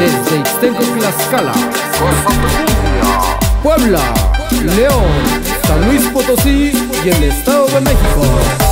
desde Ixtenco Tlaxcala, Puebla, León, San Luis Potosí y el Estado de México.